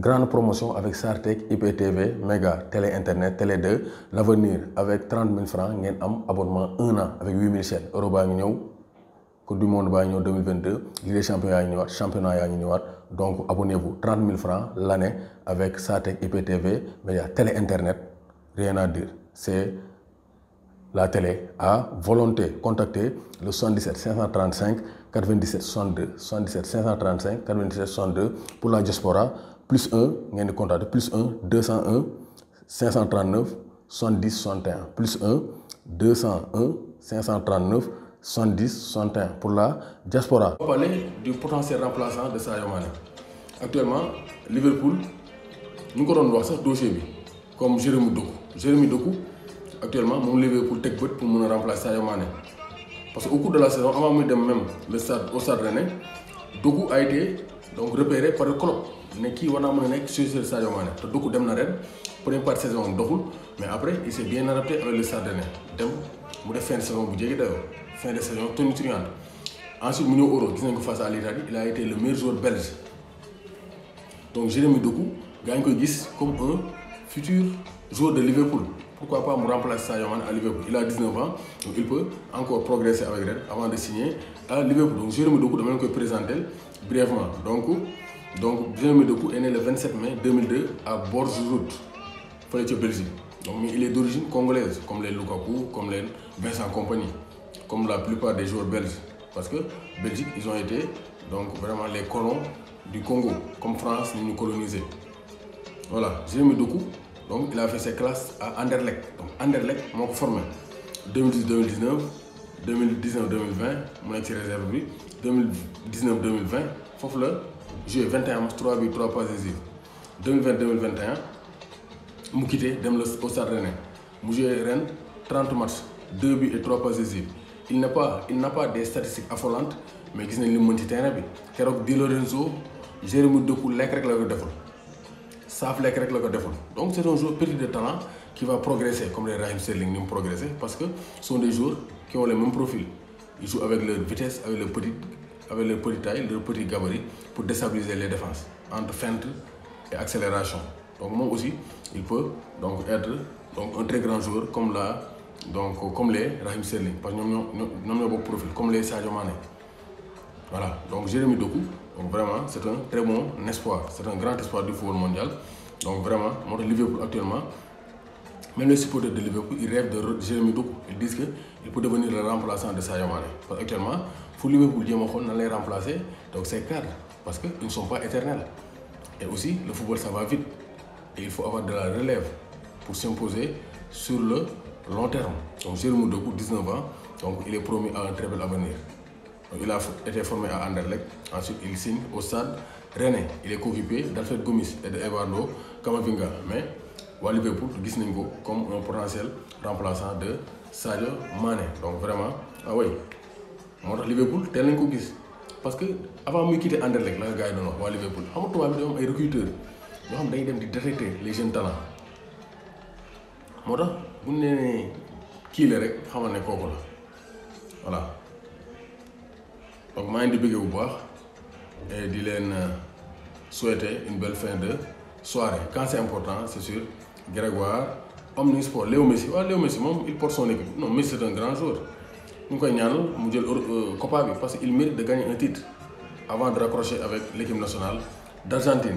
grande promotion avec Sartec IPTV Mega Télé Internet Télé 2 l'avenir avec 30 000 francs ngeen am abonnement un an avec 8000 chaînes euro coupe du monde baa ngi ñëw 2022 Ligue des champions championnat donc abonnez-vous 30 000 francs l'année avec Sartec IPTV Mega Télé Internet. Rien à dire. C'est la télé à volonté. Contactez le 77 535 97 62 77 535 97 62 pour la diaspora plus 1 ngeen di contacter plus 1 201 539 70 61 plus 1 201 539 70 61 pour la diaspora. On va parler du potentiel remplaçant de Sadio actuellement Liverpool ñu ngi ko doon dossier comme Jérémy Doku. Jérémy Doku actuellement Liverpool teg bët pour remplacer Sadio parce que au cours de la saison avant muy dem même le stade au stade Rennais Doku a été repéré par le club ne kii war naa mën a nekk successeur Sadio Mané? Te Doku dem na ren première partie saison doxul mais après il s'est bien adapté avec le stade Rennais. Dem mu def fin de saison bu jéggi dayoo fin de saison tonitruante ensuite mu ñëw Euro gis nañ ko face à l'Italie il a été le meilleur joueur belge. Donc Jérémy Doku gaa ngi koy gis comme un futur joueur de Liverpool. Pourquoi pas mu remplacer Sadio Mané à Liverpool? Il a 19 ans donc il peut encore progresser avec Rennes avant de signer à Liverpool. Donc Jérémy Doku dama leen koy présenter brièvement. Donc donc Jérémy Doku est né le 27 mai 2002 à Borsrud fële Belgique. Donc il est d'origine congolaise comme les Lukaku comme les Vincent Kompany comme la plupart des joueurs belges. Parce que Belgique ils ont été donc vraiment les colons du Congo comme France ni ñu colonisé voilà Jérémy Doku donc il a fait ses classes à Anderlecht. Donc Anderlecht moo ko formé. 2010 2019 2019 2020 mu nekk ci réserve bi. 2019 2020 foofu la joué 21 matchs 3 buts 3 passes décisives. 2020 2021 mu quitté dem au Stade Rennais. mu joué ren 30 matchs 2 buts et 3 passes décisives. Il n'est pas il n'a pas des statistiques affolantes mais gis nañ li mën ci terrain bi. Keroog Lorenzo Jérémy Doku la donc c'est un joueur petit de talent qui va progresser comme les Raheem Sterling ni mu progresser parce que ce sont des joueurs qui ont le même profil ils jouent avec leur vitesse avec leur petit avec leur petite taille leur petit gabarit pour déstabiliser les défenses entre feinte et accélération. Donc moom aussi il peut donc être donc un très grand joueur comme la donc comme les Raheem Sterling parce ñoo ñoom ñoo bokk profil comme les Sadio Mané. Voilà. Donc Jérémy Doku donc vraiment c'est un très bon espoir c'est un grand espoir du football mondial. Donc vraiment tax Liverpool actuellement même les supporters de Liverpool ils rêvent de Jérémy Doku. Ils disent que il peut devenir le remplaçant de Sadio Mané. Parce que actuellement fu Liverpool lay remplacer donc ses cadres parce que ils ne sont pas éternels. Et aussi le football ça va vite. Et il faut avoir de la relève pour s'imposer sur le long terme. Donc Jérémy Doku 19 ans donc il est promis à un très bel avenir. Il a été formé à Anderlecht. Ensuite il signe au stade Rennais. Il est coéquipier d'Alfred Gomis et de Eduardo Camavinga. Mais waa Liverpool comme un potentiel remplaçant de Sadio Mané. Donc vraiment ah oui moo tax Liverpool teel parce que avant muy quitter Anderlecht la gars yi doon wax waa Liverpool xam nga tubaab bi dañoo am ay détecter les jeunes talents. Moo tax bu ñu nee ne kooku la. Voilà. donc maa ngi di bu baax et di leen souhaiter une belle fin de soirée. Quand c'est important c'est sûr Grégoire Omnisport Léo Messi. Léo Messi il porte son équipe. Non Messi c'est un grand joueur. Ñu ngi koy bi parce que il mérite de gagner un titre avant de raccrocher avec l'équipe nationale d'Argentine